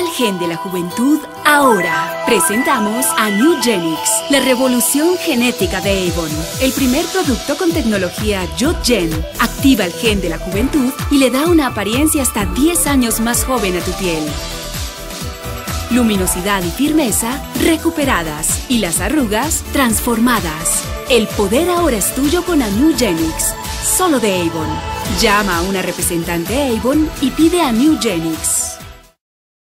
el gen de la juventud ahora. Presentamos a New Genix, la revolución genética de Avon. El primer producto con tecnología YoGen activa el gen de la juventud y le da una apariencia hasta 10 años más joven a tu piel. Luminosidad y firmeza recuperadas y las arrugas transformadas. El poder ahora es tuyo con a New Genix, solo de Avon. Llama a una representante Avon y pide a New Genix.